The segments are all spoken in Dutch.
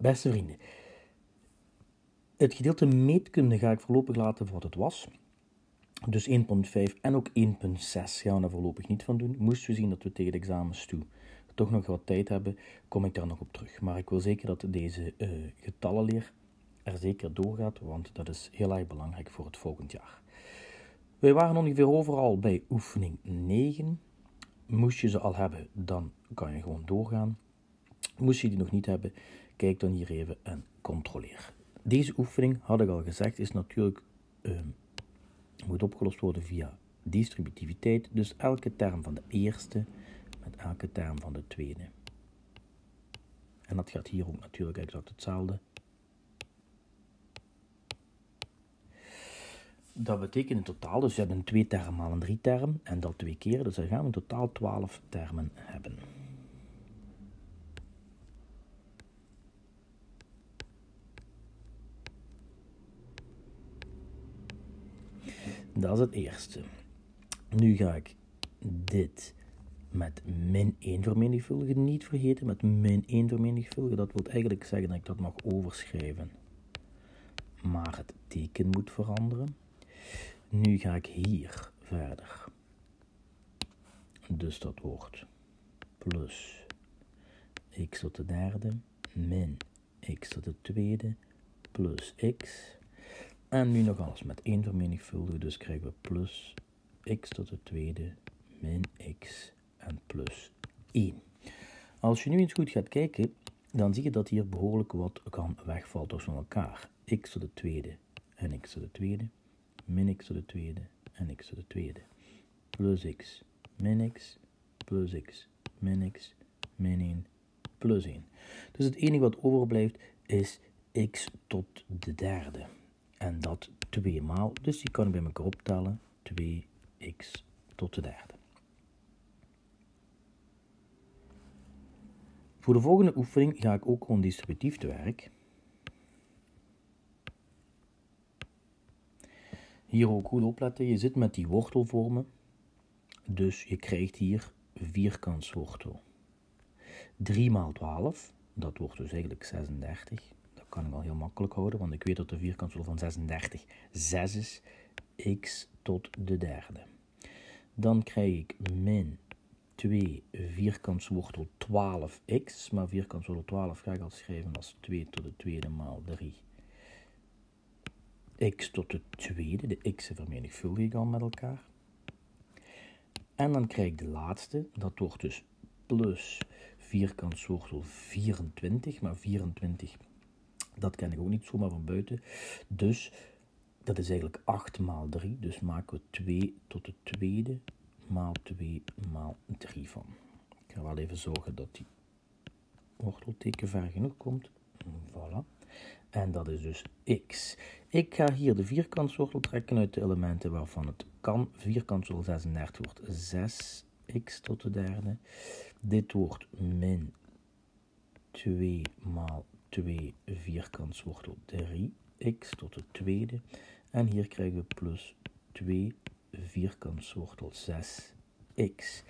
Beste vrienden, het gedeelte meetkunde ga ik voorlopig laten voor wat het was. Dus 1.5 en ook 1.6 gaan we daar voorlopig niet van doen. Moest we zien dat we tegen de examens toe toch nog wat tijd hebben, kom ik daar nog op terug. Maar ik wil zeker dat deze uh, getallenleer er zeker doorgaat, want dat is heel erg belangrijk voor het volgend jaar. Wij waren ongeveer overal bij oefening 9. Moest je ze al hebben, dan kan je gewoon doorgaan. Moest je die nog niet hebben, kijk dan hier even en controleer. Deze oefening, had ik al gezegd, is natuurlijk, uh, moet opgelost worden via distributiviteit. Dus elke term van de eerste met elke term van de tweede. En dat gaat hier ook natuurlijk exact hetzelfde. Dat betekent in totaal, dus we hebben een 2 term maal een 3 term en dat twee keer, dus dan gaan we in totaal 12 termen hebben. Dat is het eerste. Nu ga ik dit met min 1 vermenigvuldigen niet vergeten. Met min 1 vermenigvuldigen, dat wil eigenlijk zeggen dat ik dat mag overschrijven. Maar het teken moet veranderen. Nu ga ik hier verder. Dus dat wordt plus x tot de derde min x tot de tweede plus x en nu nog alles met 1 vermenigvuldigen, dus krijgen we plus x tot de tweede min x en plus 1. Als je nu eens goed gaat kijken, dan zie je dat hier behoorlijk wat kan wegvallen tussen elkaar. x tot de tweede en x tot de tweede, min x tot de tweede en x tot de tweede. Plus x, min x, plus x, min x, min 1, plus 1. Dus het enige wat overblijft is x tot de derde. En dat 2 maal, dus die kan ik bij elkaar optellen. 2x tot de derde. Voor de volgende oefening ga ik ook gewoon distributief te werk. Hier ook goed opletten, je zit met die wortelvormen. Dus je krijgt hier vierkantswortel. 3 maal 12, dat wordt dus eigenlijk 36 kan ik al heel makkelijk houden, want ik weet dat de vierkantswortel van 36 6 is, x tot de derde. Dan krijg ik min 2 vierkantswortel 12x, maar vierkantswortel 12 ga ik al schrijven als 2 tot de tweede maal 3. x tot de tweede, de x'en vermenigvuldig ik al met elkaar. En dan krijg ik de laatste, dat wordt dus plus vierkantswortel 24, maar 24 dat ken ik ook niet zomaar van buiten. Dus dat is eigenlijk 8 maal 3. Dus maken we 2 tot de tweede maal 2 maal 3 van. Ik ga wel even zorgen dat die wortelteken ver genoeg komt. Voilà. En dat is dus x. Ik ga hier de vierkantswortel trekken uit de elementen waarvan het kan. Vierkantswortel 36 wordt 6x tot de derde. Dit wordt min 2 maal 2 vierkantswortel 3x tot de tweede. En hier krijgen we plus 2 vierkantswortel 6x.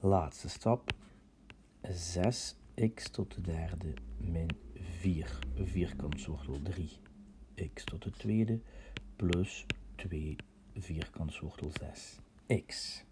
Laatste stap. 6x tot de derde min 4 vierkantswortel 3x tot de tweede plus 2 vierkantswortel 6x.